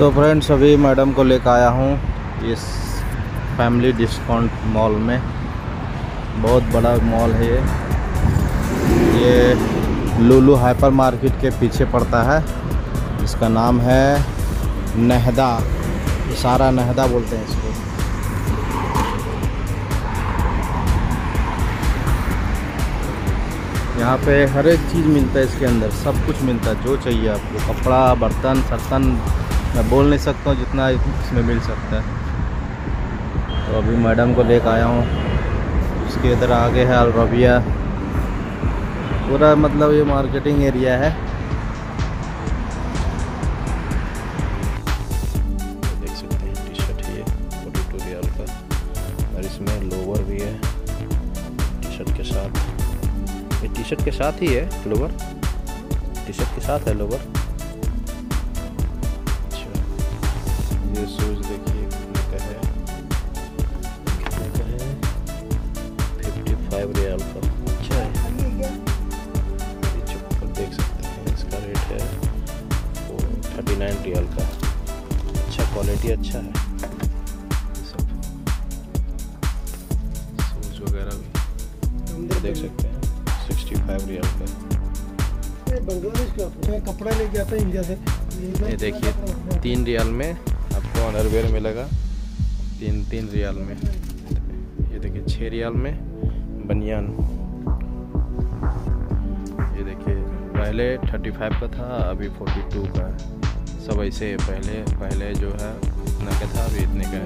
तो फ्रेंड्स, अभी मैडम को लेकर आया हूँ इस फैमिली डिस्काउंट मॉल में। बहुत बड़ा मॉल है ये। लुलु हाइपर मार्केट के पीछे पड़ता है। इसका नाम है नहदा। इशारा नहदा बोलते हैं इसको। यहाँ पे हर एक चीज़ मिलता है इसके अंदर। सब कुछ मिलता है, जो चाहिए आपको। कपड़ा, बर्तन, सर्तन मैं बोल नहीं सकता हूँ जितना इसमें मिल सकता है। तो अभी मैडम को लेकर आया हूँ। उसके इधर आगे है अलरबिया। पूरा मतलब ये मार्केटिंग एरिया है। देख सकते हैं टी शर्ट है फोर्टी का। और इसमें लोवर भी है टी शर्ट के साथ। ये टी शर्ट के साथ ही है लोवर टी शर्ट के साथ है लोवर ये शूज़ देखिए कितने का है। कितने का है? फिफ्टी फाइव रियल का अच्छा है। ये चप्पल देख सकते हैं इसका रेट है वो थर्टी नाइन रियल का। अच्छा क्वालिटी अच्छा है। सब। शूज़ वगैरह भी। देख सकते हैं सिक्सटी फाइव रियल का बांग्लादेश का कपड़ा लेके आता है इंडिया से। ये देखिए तीन रियल में आपको अंडरवेयर मिलेगा तीन तीन रियल में। ये देखिए छः रियल में बनियान। ये देखिए पहले थर्टी फाइव का था अभी फोर्टी टू का है। सब ऐसे पहले पहले जो है इतना का था अभी इतने का है।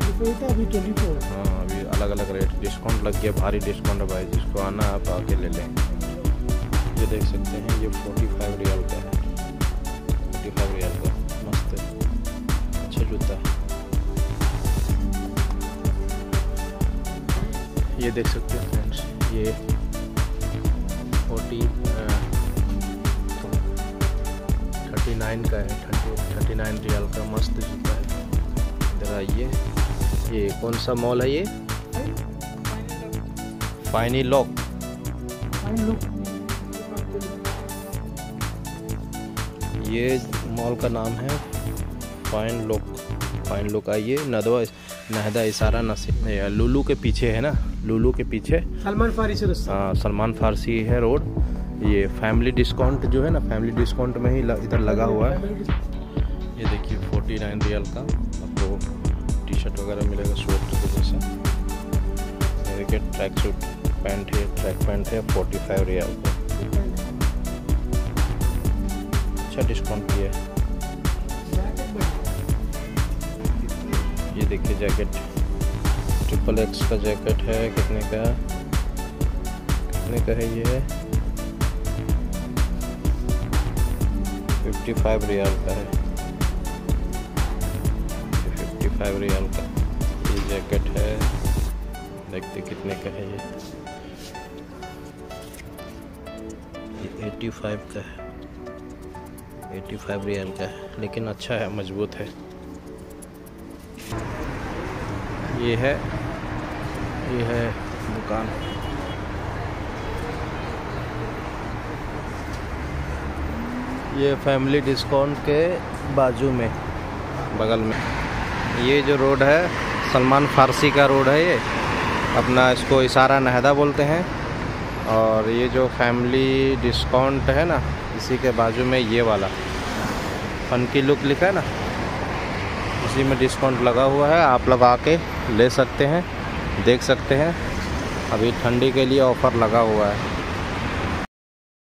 फोर हाँ अभी अलग अलग रेट डिस्काउंट लग गया भारी डिस्काउंट है भाई जिसको आना आप आके ले लें। ये देख सकते हैं ये फोर्टी फाइव रियल का है। ये देख सकते हैं फ्रेंड्स ये फोर्टी थर्टी नाइन का है थर्टी थर्टी नाइन रियल का मस्त जूता है। इधर आइए। ये कौन सा मॉल है ये? फाइनी लॉक ये मॉल का नाम है फाइन लुक फाइन लुक आइए नदवा नहदा इशारा नसीब लुलू के पीछे है ना लुलू के पीछे। सलमान फारसी हाँ सलमान फारसी है रोड ये फैमिली डिस्काउंट जो है ना फैमिली डिस्काउंट में ही ल, इधर लगा हुआ है। ये देखिए फोर्टी नाइन रियल का आपको टी शर्ट वगैरह मिलेगा सूट जैसा। देखिए ट्रैक सूट पैंट है ट्रैक पैंट है फोर्टी फाइव रियल का। अच्छा डिस्काउंट किया है। देखिए जैकेट। ट्रिपल एक्स का जैकेट है, कितने का? कितने का है ये? फिफ्टी फाइव रियाल का है। फिफ्टी फाइव रियाल का ये जैकेट है। देखते कितने का है ये। ये एटी फाइव का है। एटी फाइव रियल का है। लेकिन अच्छा है, मज़बूत है। ये है ये है दुकान। ये फैमिली डिस्काउंट के बाजू में, बगल में। ये जो रोड है, सलमान फारसी का रोड है ये। अपना इसको इशारा नहदा बोलते हैं। और ये जो फैमिली डिस्काउंट है ना, इसी के बाजू में ये वाला। फनकी लुक लिखा है ना? इसी में डिस्काउंट लगा हुआ है, आप लोग आके ले सकते हैं, देख सकते हैं। अभी ठंडी के लिए ऑफ़र लगा हुआ है।